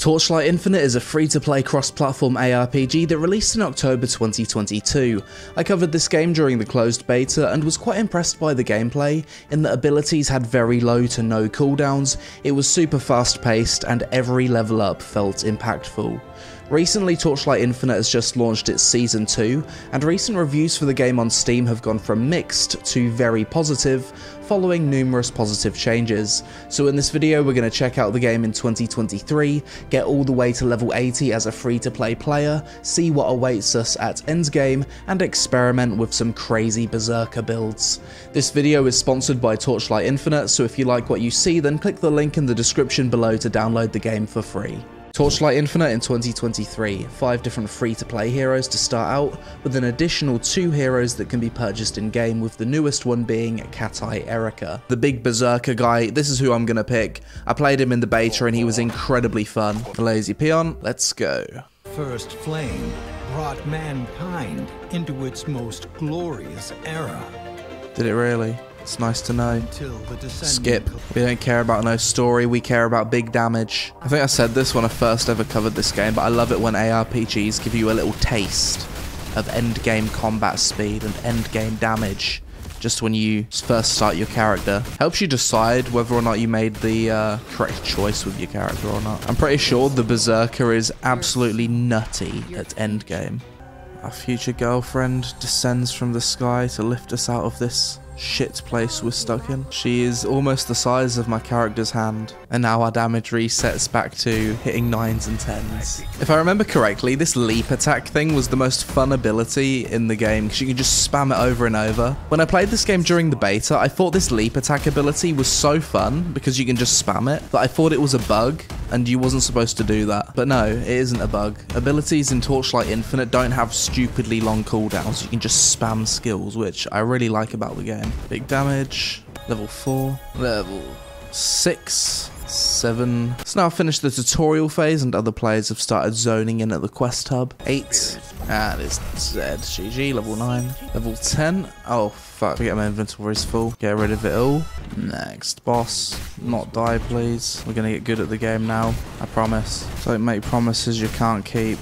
Torchlight Infinite is a free-to-play cross-platform ARPG that released in October 2022. I covered this game during the closed beta and was quite impressed by the gameplay, in that abilities had very low to no cooldowns, it was super fast-paced, and every level up felt impactful. Recently, Torchlight Infinite has just launched its Season 2, and recent reviews for the game on Steam have gone from mixed to very positive, following numerous positive changes. So in this video, we're going to check out the game in 2023, get all the way to level 80 as a free-to-play player, see what awaits us at endgame, and experiment with some crazy Berserker builds. This video is sponsored by Torchlight Infinite, so if you like what you see, then click the link in the description below to download the game for free. Torchlight Infinite in 2023, 5 different free-to-play heroes to start out, with an additional 2 heroes that can be purchased in-game, with the newest one being Katai Erika. The big berserker guy, this is who I'm gonna pick. I played him in the beta and he was incredibly fun. The Lazy Peon, let's go. First Flame brought mankind into its most glorious era. Did it really? It's nice to know. Skip. We don't care about no story, we care about big damage. I think I said this when I first ever covered this game, but I love it when ARPGs give you a little taste of end game combat speed and end game damage just when you first start your character. Helps you decide whether or not you made the uh, correct choice with your character or not. I'm pretty sure the Berserker is absolutely nutty at endgame. Our future girlfriend descends from the sky to lift us out of this shit place we're stuck in. She is almost the size of my character's hand, and now our damage resets back to hitting 9s and 10s. If I remember correctly, this leap attack thing was the most fun ability in the game because you can just spam it over and over. When I played this game during the beta, I thought this leap attack ability was so fun because you can just spam it that I thought it was a bug and you wasn't supposed to do that. But no, it isn't a bug. Abilities in Torchlight Infinite don't have stupidly long cooldowns. You can just spam skills, which I really like about the game. Big damage, level 4, level 6, 7. So now finished the tutorial phase and other players have started zoning in at the quest hub. 8, and it's Z, GG, level 9. Level 10, oh fuck, forget my inventory is full. Get rid of it all. Next boss, not die please. We're gonna get good at the game now, I promise. Don't make promises you can't keep.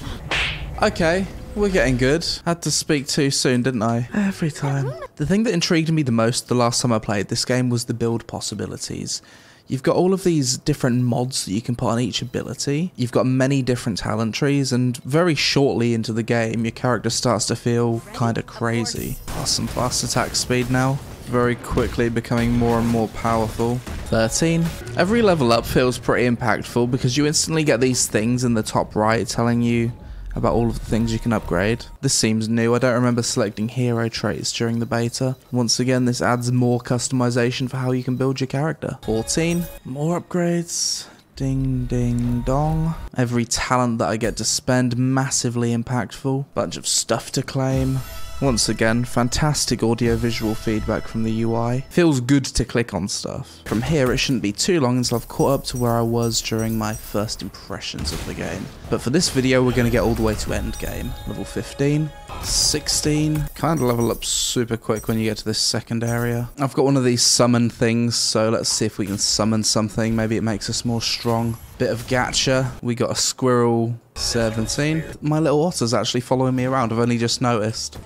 Okay, we're getting good. Had to speak too soon, didn't I? Every time. The thing that intrigued me the most the last time I played this game was the build possibilities. You've got all of these different mods that you can put on each ability. You've got many different talent trees, and very shortly into the game, your character starts to feel kind of crazy. Plus some fast attack speed now. Very quickly becoming more and more powerful. 13. Every level up feels pretty impactful because you instantly get these things in the top right telling you about all of the things you can upgrade. This seems new, I don't remember selecting hero traits during the beta. Once again, this adds more customization for how you can build your character. 14, more upgrades. Ding ding dong. Every talent that I get to spend, massively impactful. Bunch of stuff to claim. Once again, fantastic audio-visual feedback from the UI. Feels good to click on stuff. From here, it shouldn't be too long until I've caught up to where I was during my first impressions of the game. But for this video, we're going to get all the way to endgame. Level 15, 16. Kind of level up super quick when you get to this second area. I've got one of these summon things, so let's see if we can summon something. Maybe it makes us more strong. Bit of gacha. We got a squirrel 17. My little otter's actually following me around. I've only just noticed.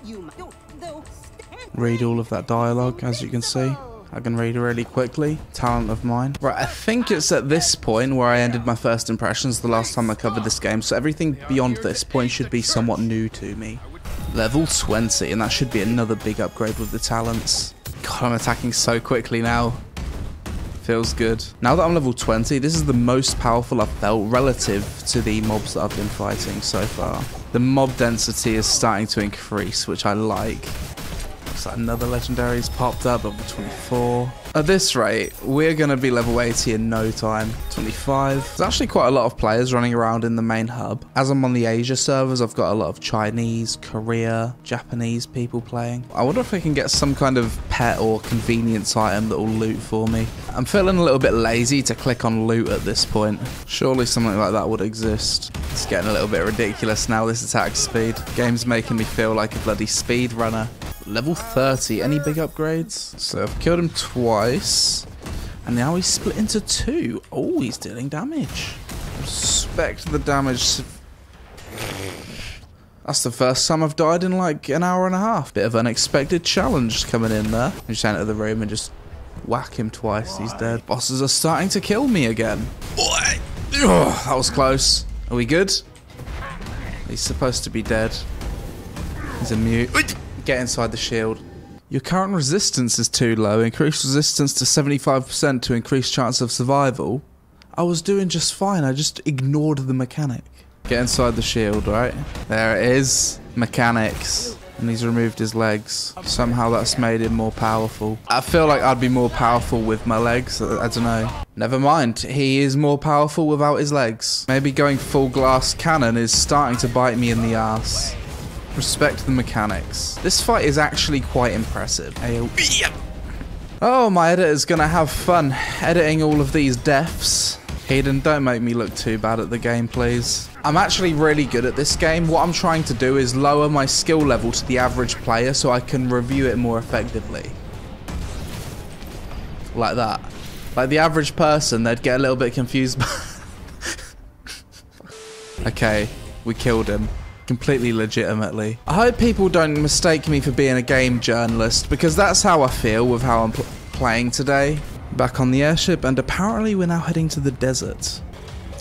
Read all of that dialogue, as you can see. I can read really quickly. Talent of mine. Right, I think it's at this point where I ended my first impressions the last time I covered this game, so everything beyond this point should be somewhat new to me. Level 20, and that should be another big upgrade with the talents. God, I'm attacking so quickly now. Feels good. Now that I'm level 20, this is the most powerful I've felt relative to the mobs that I've been fighting so far. The mob density is starting to increase, which I like. Looks another legendary's popped up, level 24. At this rate, we're going to be level 80 in no time. 25. There's actually quite a lot of players running around in the main hub. As I'm on the Asia servers, I've got a lot of Chinese, Korea, Japanese people playing. I wonder if I can get some kind of pet or convenience item that will loot for me. I'm feeling a little bit lazy to click on loot at this point. Surely something like that would exist. It's getting a little bit ridiculous now, this attack speed. Game's making me feel like a bloody speed runner. Level 30, any big upgrades? So I've killed him twice. And now he's split into two. Oh, he's dealing damage. Respect the damage. That's the first time I've died in like an hour and a half. Bit of unexpected challenge coming in there. I just enter the room and just whack him twice. He's dead. Bosses are starting to kill me again. Ugh, that was close. Are we good? He's supposed to be dead. He's a mute. Get inside the shield. Your current resistance is too low. Increase resistance to 75% to increase chance of survival. I was doing just fine. I just ignored the mechanic. Get inside the shield, right? There it is. Mechanics. And he's removed his legs. Somehow that's made him more powerful. I feel like I'd be more powerful with my legs. I, don't know. Never mind. He is more powerful without his legs. Maybe going full glass cannon is starting to bite me in the ass. Respect the mechanics. This fight is actually quite impressive. Oh, my editor's gonna have fun editing all of these deaths. Hayden, don't make me look too bad at the game, please. I'm actually really good at this game. What I'm trying to do is lower my skill level to the average player so I can review it more effectively. Like that. Like the average person, they'd get a little bit confused. okay, we killed him completely legitimately. I hope people don't mistake me for being a game journalist because that's how I feel with how I'm pl playing today. Back on the airship and apparently we're now heading to the desert.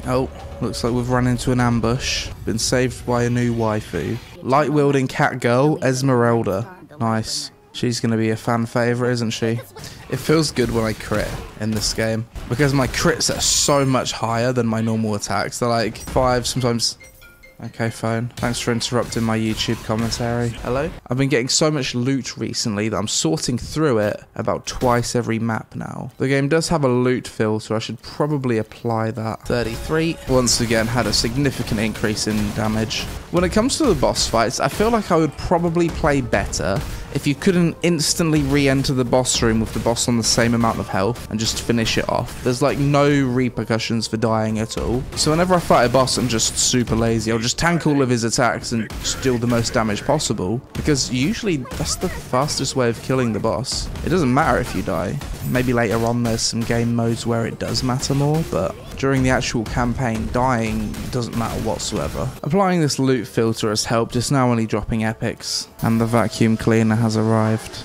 Oh, looks like we've run into an ambush. Been saved by a new waifu. Light wielding cat girl, Esmeralda. Nice. She's going to be a fan favourite, isn't she? It feels good when I crit in this game. Because my crits are so much higher than my normal attacks. They're like 5, sometimes Okay, phone. Thanks for interrupting my YouTube commentary. Hello? I've been getting so much loot recently that I'm sorting through it about twice every map now. The game does have a loot filter. So I should probably apply that. 33. Once again, had a significant increase in damage. When it comes to the boss fights, I feel like I would probably play better if you couldn't instantly re-enter the boss room with the boss on the same amount of health and just finish it off. There's like no repercussions for dying at all. So whenever I fight a boss, I'm just super lazy. I'll just tank all of his attacks and just deal the most damage possible because usually that's the fastest way of killing the boss. It doesn't matter if you die. Maybe later on there's some game modes where it does matter more, but during the actual campaign, dying doesn't matter whatsoever. Applying this loot filter has helped, it's now only dropping epics, and the vacuum cleaner has arrived.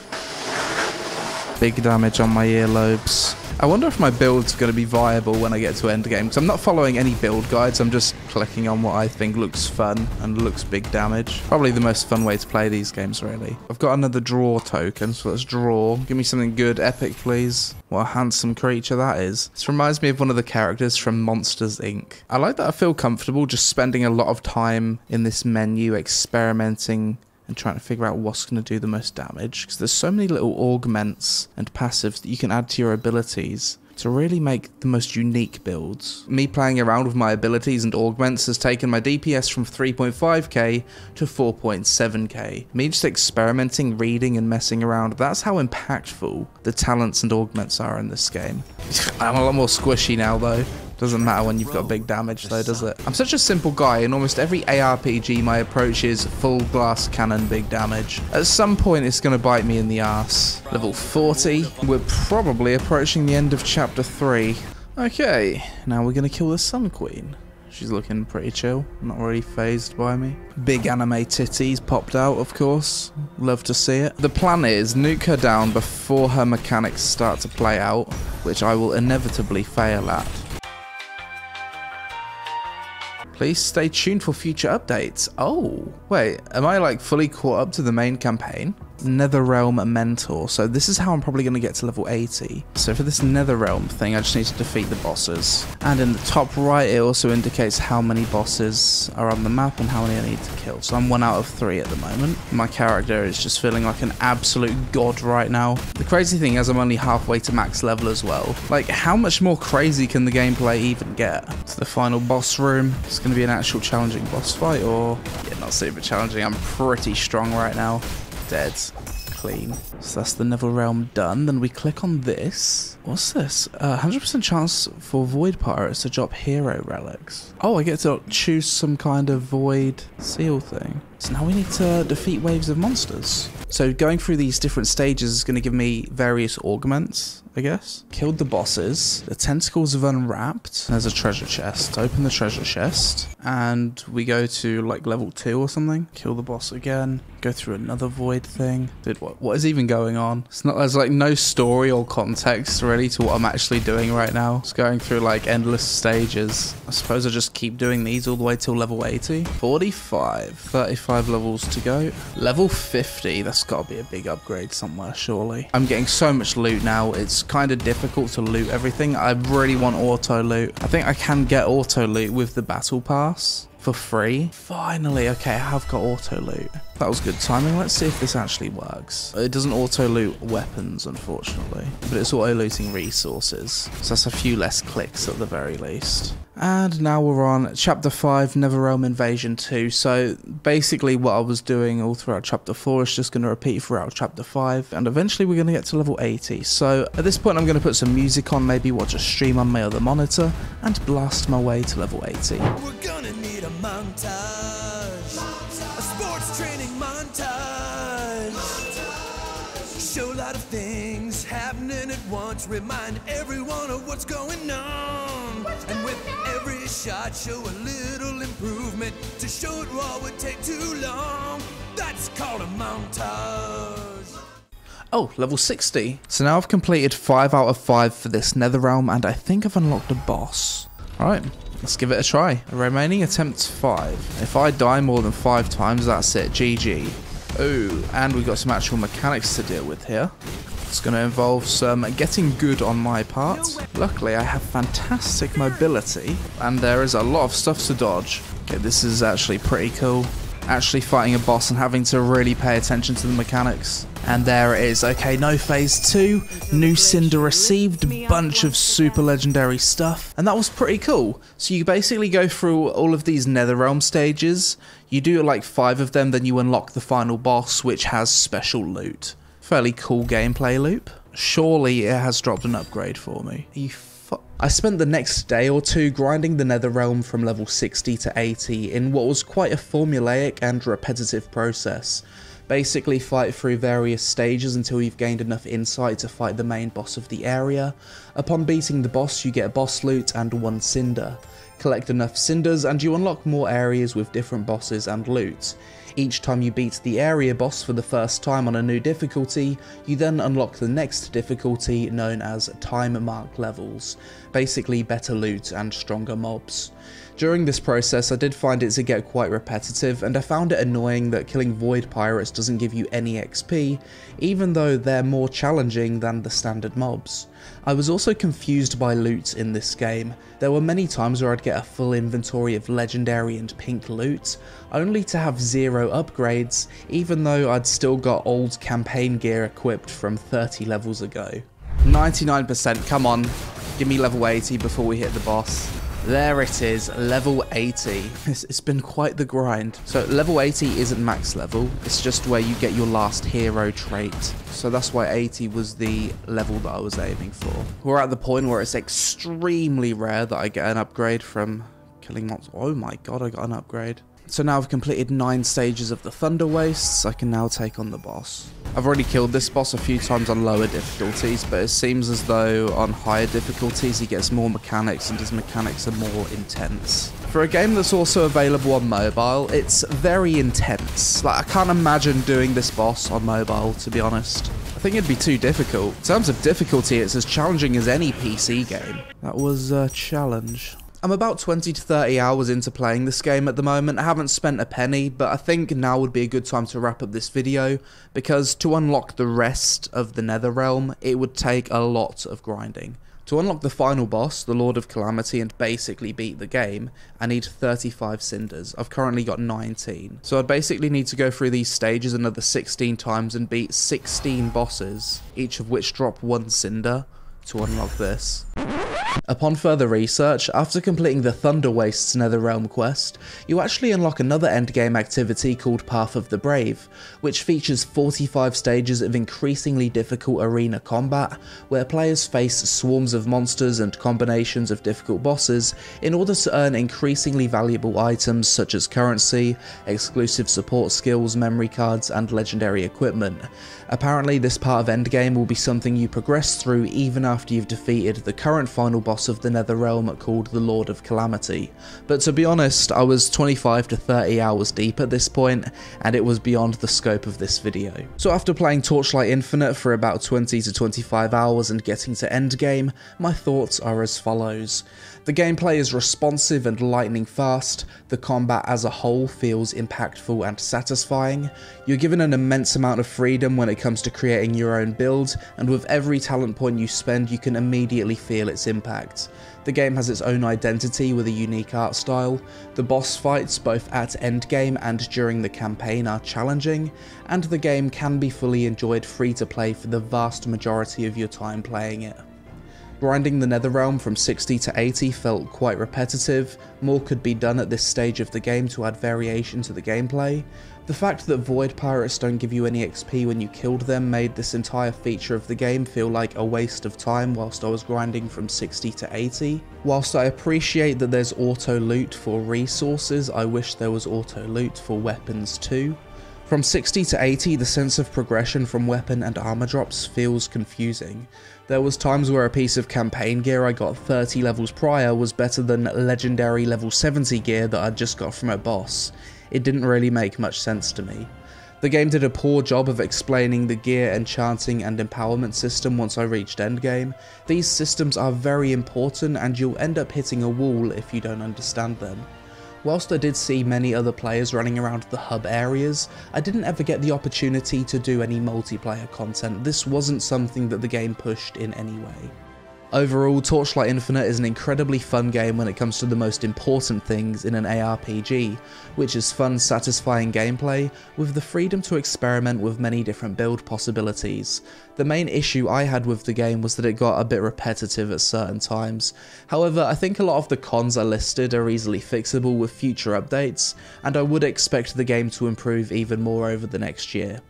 Big damage on my earlobes. I wonder if my build's going to be viable when I get to endgame, because I'm not following any build guides, I'm just clicking on what I think looks fun and looks big damage. Probably the most fun way to play these games, really. I've got another draw token, so let's draw. Give me something good, epic, please. What a handsome creature that is. This reminds me of one of the characters from Monsters, Inc. I like that I feel comfortable just spending a lot of time in this menu experimenting and trying to figure out what's going to do the most damage because there's so many little augments and passives that you can add to your abilities to really make the most unique builds. Me playing around with my abilities and augments has taken my DPS from 3.5k to 4.7k. Me just experimenting, reading and messing around, that's how impactful the talents and augments are in this game. I'm a lot more squishy now though. Doesn't matter when you've got big damage though, does it? I'm such a simple guy. In almost every ARPG, my approach is full glass cannon, big damage. At some point, it's going to bite me in the ass. Level 40. We're probably approaching the end of chapter 3. Okay, now we're going to kill the Sun Queen. She's looking pretty chill, not really phased by me. Big anime titties popped out, of course. Love to see it. The plan is nuke her down before her mechanics start to play out, which I will inevitably fail at. Please stay tuned for future updates. Oh, wait, am I like fully caught up to the main campaign? Netherrealm Mentor. So this is how I'm probably going to get to level 80. So for this Netherrealm thing, I just need to defeat the bosses. And in the top right, it also indicates how many bosses are on the map and how many I need to kill. So I'm one out of three at the moment. My character is just feeling like an absolute god right now. The crazy thing is I'm only halfway to max level as well. Like, how much more crazy can the gameplay even get? To the final boss room. It's going to be an actual challenging boss fight or... Yeah, not super challenging. I'm pretty strong right now dead. Clean. So that's the Netherrealm done. Then we click on this. What's this? 100% uh, chance for Void Pirates to drop hero relics. Oh, I get to choose some kind of Void seal thing. So now we need to defeat waves of monsters. So going through these different stages is going to give me various augments I guess. Killed the bosses. The tentacles have unwrapped. There's a treasure chest. Open the treasure chest. And we go to like level 2 or something. Kill the boss again. Go through another void thing. Dude, what, what is even going on? It's not, there's like no story or context really to what I'm actually doing right now. It's going through like endless stages. I suppose I just keep doing these all the way till level 80. 45. 35 levels to go. Level 50. That's got to be a big upgrade somewhere, surely. I'm getting so much loot now. It's kind of difficult to loot everything. I really want auto loot. I think I can get auto loot with the battle pass for free. Finally, okay, I have got auto loot. That was good timing. Let's see if this actually works. It doesn't auto loot weapons, unfortunately, but it's auto looting resources. So that's a few less clicks at the very least. And now we're on chapter 5, Netherrealm Invasion 2. So basically what I was doing all throughout chapter 4 is just going to repeat throughout chapter 5 and eventually we're going to get to level 80. So at this point I'm going to put some music on, maybe watch a stream on my other monitor and blast my way to level 80. Montage, montage. a sports training montage. montage. Show a lot of things happening at once, remind everyone of what's going on. What's and with every shot, show a little improvement. To show it raw would take too long. That's called a montage. Oh, level 60. So now I've completed 5 out of 5 for this nether realm and I think I've unlocked a boss. Alright, let's give it a try. Remaining attempts 5. If I die more than 5 times, that's it. GG. Oh, and we've got some actual mechanics to deal with here. It's going to involve some getting good on my part. Luckily, I have fantastic mobility, and there is a lot of stuff to dodge. Okay, this is actually pretty cool actually fighting a boss and having to really pay attention to the mechanics. And there it is. Okay, no phase two. New Cinder received a bunch of super legendary stuff. And that was pretty cool. So you basically go through all of these Netherrealm stages. You do like five of them, then you unlock the final boss, which has special loot. Fairly cool gameplay loop. Surely it has dropped an upgrade for me. Are you I spent the next day or two grinding the Netherrealm from level 60 to 80 in what was quite a formulaic and repetitive process. Basically fight through various stages until you've gained enough insight to fight the main boss of the area. Upon beating the boss you get boss loot and one cinder. Collect enough cinders and you unlock more areas with different bosses and loot. Each time you beat the area boss for the first time on a new difficulty, you then unlock the next difficulty known as time mark levels, basically better loot and stronger mobs. During this process I did find it to get quite repetitive and I found it annoying that killing void pirates doesn't give you any XP, even though they're more challenging than the standard mobs. I was also confused by loot in this game. There were many times where I'd get a full inventory of legendary and pink loot, only to have zero upgrades, even though I'd still got old campaign gear equipped from 30 levels ago. 99%, come on, give me level 80 before we hit the boss. There it is, level 80. It's, it's been quite the grind. So level 80 isn't max level, it's just where you get your last hero trait. So that's why 80 was the level that I was aiming for. We're at the point where it's extremely rare that I get an upgrade from killing monsters. Oh my god, I got an upgrade. So now I've completed 9 stages of the Thunder Wastes, I can now take on the boss. I've already killed this boss a few times on lower difficulties, but it seems as though on higher difficulties he gets more mechanics and his mechanics are more intense. For a game that's also available on mobile, it's very intense. Like, I can't imagine doing this boss on mobile, to be honest. I think it'd be too difficult. In terms of difficulty, it's as challenging as any PC game. That was a challenge. I'm about 20 to 30 hours into playing this game at the moment. I haven't spent a penny, but I think now would be a good time to wrap up this video, because to unlock the rest of the Netherrealm, it would take a lot of grinding. To unlock the final boss, the Lord of Calamity, and basically beat the game, I need 35 cinders. I've currently got 19. So I'd basically need to go through these stages another 16 times and beat 16 bosses, each of which drop one cinder, to unlock this. Upon further research, after completing the Thunder Wastes Netherrealm quest, you actually unlock another endgame activity called Path of the Brave, which features 45 stages of increasingly difficult arena combat, where players face swarms of monsters and combinations of difficult bosses in order to earn increasingly valuable items such as currency, exclusive support skills, memory cards, and legendary equipment. Apparently this part of endgame will be something you progress through even after you've defeated the current final boss of the Netherrealm called the Lord of Calamity. But to be honest, I was 25 to 30 hours deep at this point, and it was beyond the scope of this video. So after playing Torchlight Infinite for about 20 to 25 hours and getting to endgame, my thoughts are as follows. The gameplay is responsive and lightning fast, the combat as a whole feels impactful and satisfying, you're given an immense amount of freedom when it comes to creating your own build, and with every talent point you spend you can immediately feel its impact. The game has its own identity with a unique art style, the boss fights both at endgame and during the campaign are challenging, and the game can be fully enjoyed free to play for the vast majority of your time playing it. Grinding the Netherrealm from 60 to 80 felt quite repetitive, more could be done at this stage of the game to add variation to the gameplay. The fact that Void Pirates don't give you any XP when you killed them made this entire feature of the game feel like a waste of time whilst I was grinding from 60 to 80. Whilst I appreciate that there's auto loot for resources, I wish there was auto loot for weapons too. From 60 to 80, the sense of progression from weapon and armor drops feels confusing. There was times where a piece of campaign gear I got 30 levels prior was better than legendary level 70 gear that I'd just got from a boss. It didn't really make much sense to me. The game did a poor job of explaining the gear, enchanting and empowerment system once I reached endgame. These systems are very important and you'll end up hitting a wall if you don't understand them. Whilst I did see many other players running around the hub areas, I didn't ever get the opportunity to do any multiplayer content. This wasn't something that the game pushed in any way. Overall, Torchlight Infinite is an incredibly fun game when it comes to the most important things in an ARPG, which is fun, satisfying gameplay, with the freedom to experiment with many different build possibilities. The main issue I had with the game was that it got a bit repetitive at certain times. However, I think a lot of the cons I listed are easily fixable with future updates, and I would expect the game to improve even more over the next year.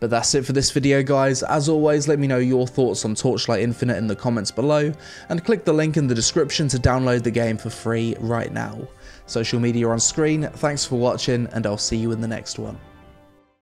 But that's it for this video guys, as always let me know your thoughts on Torchlight Infinite in the comments below, and click the link in the description to download the game for free right now. Social media on screen, thanks for watching, and I'll see you in the next one.